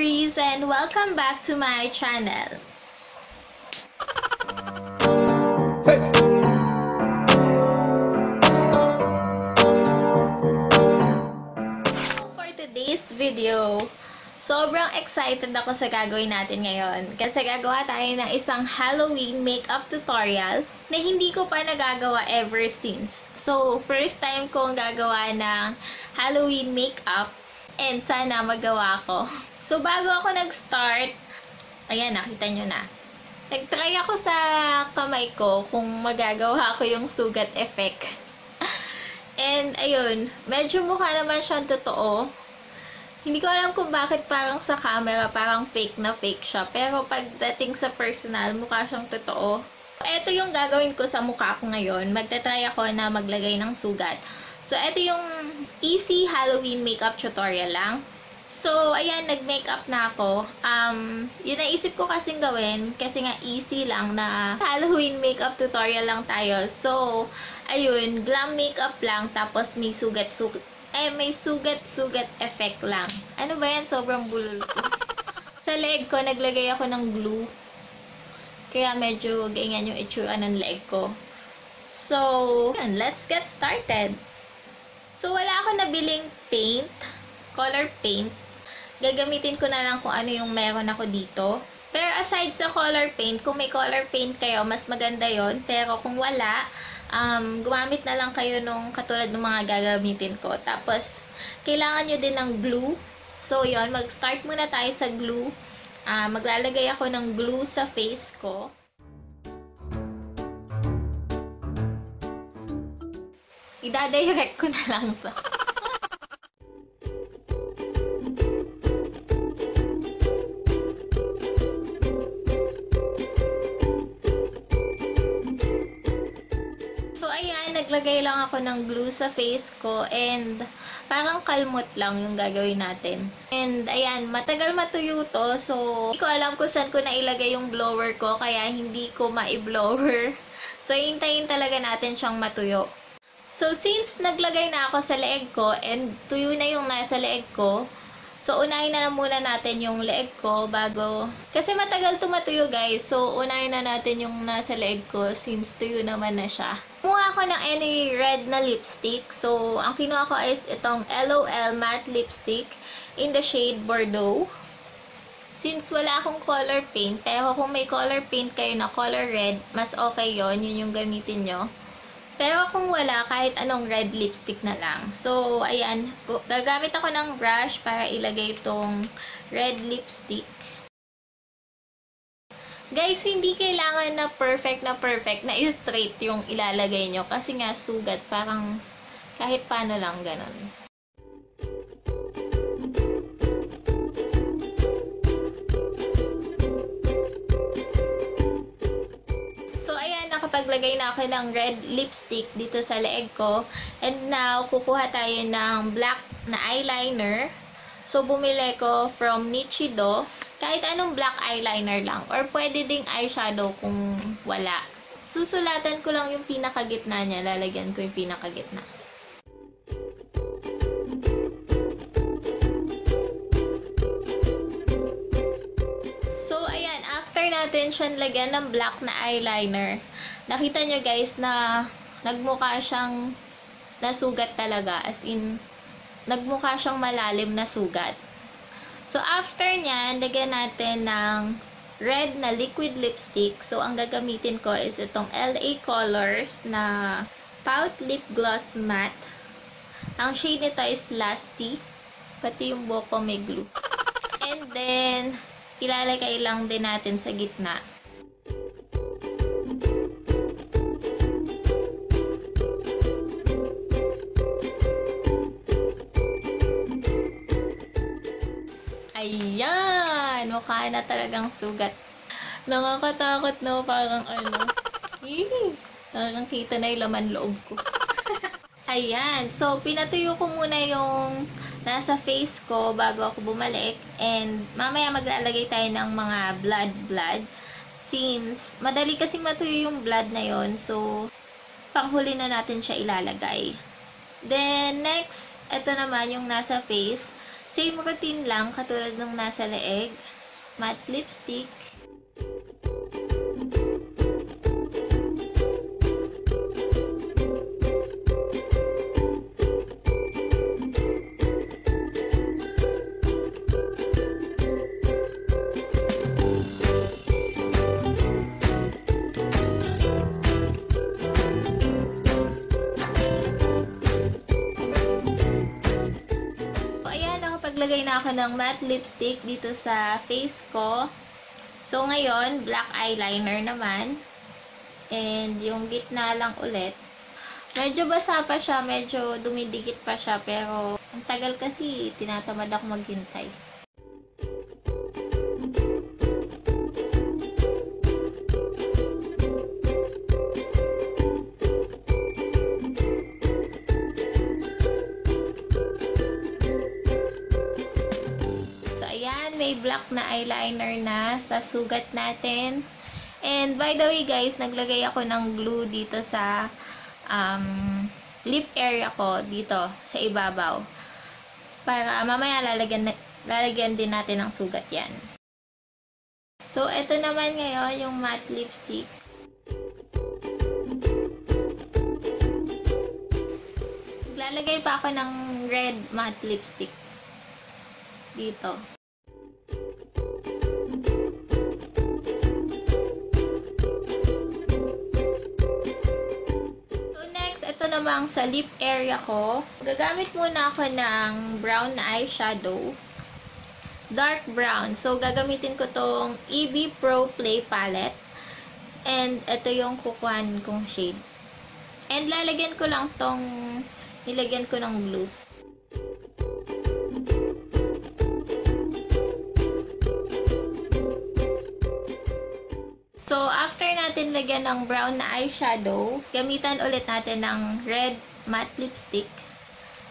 Breeze and welcome back to my channel. So for today's video, sobrang excited ako sa gagawin natin ngayon. Kasi gagawa tayo ng isang Halloween makeup tutorial na hindi ko pa nagagawa ever since. So, first time kong gagawa ng Halloween makeup and sana magawa ko. So, bago ako nag-start, ayan, nakita nyo na. Nag-try ako sa kamay ko kung magagawa ko yung sugat effect. And, ayun, medyo mukha naman siyang totoo. Hindi ko alam kung bakit parang sa camera, parang fake na fake siya. Pero pagdating sa personal, mukha siyang totoo. Ito yung gagawin ko sa mukha ko ngayon. Magta-try ako na maglagay ng sugat. So, ito yung easy Halloween makeup tutorial lang. So, ayan, nag-makeup na ako. Um, yun naisip ko kasing gawin kasi nga easy lang na Halloween makeup tutorial lang tayo. So, ayun, glam makeup lang tapos may sugat-sugat eh, may sugat-sugat effect lang. Ano ba yan? Sobrang bulol ko. Sa leg ko, naglagay ako ng glue. Kaya medyo ganyan yung itsura ng leg ko. So, yun, let's get started. So, wala ako nabiling paint, color paint. Gagamitin ko na lang kung ano yung meron ako dito. Pero aside sa color paint, kung may color paint kayo, mas maganda yon Pero kung wala, um, gumamit na lang kayo nung katulad ng mga gagamitin ko. Tapos, kailangan nyo din ng glue. So, yon mag-start muna tayo sa glue. Uh, maglalagay ako ng glue sa face ko. Ida-direct ko na lang to. naglagay lang ako ng glue sa face ko and parang kalmot lang yung gagawin natin. And, ayan, matagal matuyo to. So, hindi ko alam kung saan ko na ilagay yung blower ko kaya hindi ko ma-blower. So, hintayin talaga natin siyang matuyo. So, since naglagay na ako sa leeg ko and tuyo na yung nasa leeg ko, so unahin na lang muna natin yung leeg ko bago... Kasi matagal tumatuyo guys, so unahin na natin yung nasa leeg ko since tuyo naman na siya. Kumuha ako ng any red na lipstick. So, ang kinuha ko is itong LOL matte lipstick in the shade Bordeaux. Since wala akong color paint, pero kung may color paint kayo na color red, mas okay yon yun yung gamitin nyo. Pero kung wala, kahit anong red lipstick na lang. So, ayan. Gagamit ako ng brush para ilagay itong red lipstick. Guys, hindi kailangan na perfect na perfect na straight yung ilalagay nyo. Kasi nga, sugat. Parang kahit paano lang ganun. nakapaglagay na ako ng red lipstick dito sa leeg ko. And now, kukuha tayo ng black na eyeliner. So, bumili ko from Nichido. Kahit anong black eyeliner lang. Or pwede ding eyeshadow kung wala. Susulatan ko lang yung pinakagitna niya. Lalagyan ko yung pinakagitna. natin siyang lagyan ng black na eyeliner. Nakita nyo guys na nagmukha siyang nasugat talaga. As in, nagmukha siyang malalim na sugat. So, after niya, lagyan natin ng red na liquid lipstick. So, ang gagamitin ko is itong LA Colors na Pout Lip Gloss Matte. Ang shade nito is Lasty. Pati yung buhok ko may glue. And then, ilalagay lang din natin sa gitna. Mukha na talagang sugat. Nakakatakot no, parang ano. Eee, talagang kita na yung laman loob ko. Ayan. So, pinatuyo ko muna yung nasa face ko bago ako bumalik. And, mamaya maglalagay tayo ng mga blood-blood. Since, madali kasing matuyo yung blood na yon So, panghuli na natin siya ilalagay. Then, next, ito naman yung nasa face. Same routine lang, katulad nung nasa leeg. Matte lipstick. Ako ng matte lipstick dito sa face ko. So, ngayon, black eyeliner naman. And yung gitna lang ulit. Medyo basa pa siya, medyo dumidikit pa siya, pero ang tagal kasi, tinatamad ako maghintay. Black na eyeliner na sa sugat natin. And by the way guys, naglagay ako ng glue dito sa um, lip area ko dito sa ibabaw. Para mamaya lalagyan, lalagyan din natin ng sugat yan. So, ito naman ngayon yung matte lipstick. Lalagay pa ako ng red matte lipstick dito. Namang sa lip area ko. Gagamit muna ako ng brown na eyeshadow. Dark brown. So gagamitin ko tong EB Pro Play Palette. And ito yung kukuhan kong shade. And lalagyan ko lang tong nilagyan ko ng blue. Natin lagyan ng brown na eyeshadow, gamitan ulit natin ng red matte lipstick.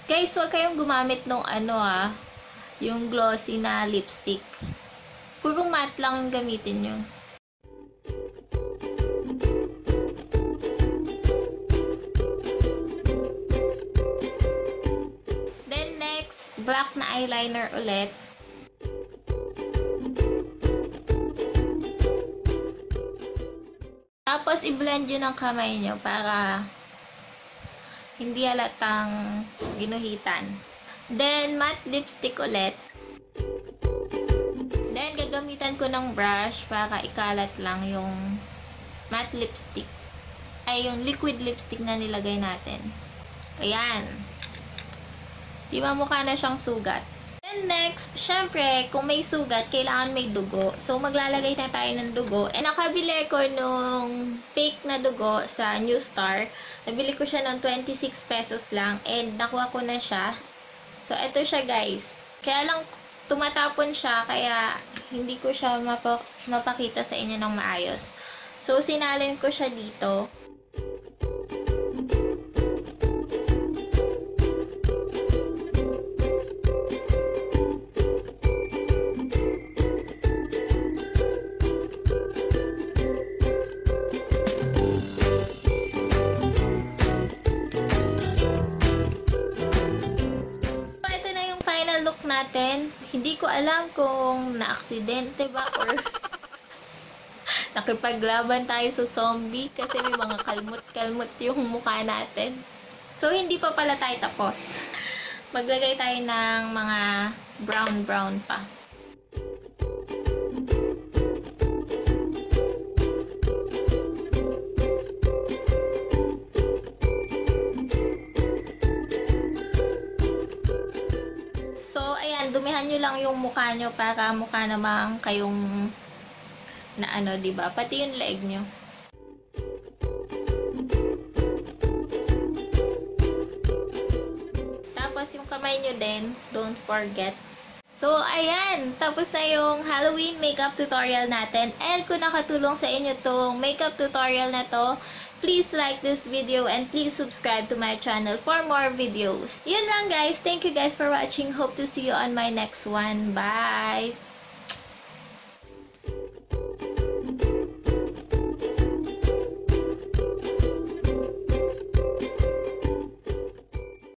Guys, huwag kayong gumamit ng ano ah, yung glossy na lipstick. Puro matte lang gamitin nyo. Then next, black na eyeliner ulit. Tapos, i-blend yun ng kamay nyo para hindi halatang ginuhitan. Then, matte lipstick ulit. Then, gagamitan ko ng brush para ikalat lang yung matte lipstick. Ay, yung liquid lipstick na nilagay natin. Ayan. Di ba mukha na siyang sugat? Then next, syempre, kung may sugat, kailangan may dugo. So, maglalagay na tayo ng dugo. And nakabili ko nung fake na dugo sa New Star. Nabili ko siya ng 26 pesos lang. And nakuha ko na siya. So, eto siya guys. Kaya lang, tumatapon siya. Kaya, hindi ko siya mapa mapakita sa inyo ng maayos. So, sinalin ko siya dito. Natin. Hindi ko alam kung na-aksidente ba or nakipaglaban tayo sa zombie kasi may mga kalmot-kalmot yung mukha natin. So, hindi pa pala tayo tapos. Maglagay tayo ng mga brown-brown pa. Ayan, dumihan nyo lang yung mukha nyo para mukha namang kayong na ano, ba? Pati yung leg nyo. Tapos yung kamay nyo din, don't forget. So, ayan, tapos na yung Halloween makeup tutorial natin. And kung nakatulong sa inyo tong makeup tutorial na to, please like this video and please subscribe to my channel for more videos. Yun lang guys. Thank you guys for watching. Hope to see you on my next one. Bye!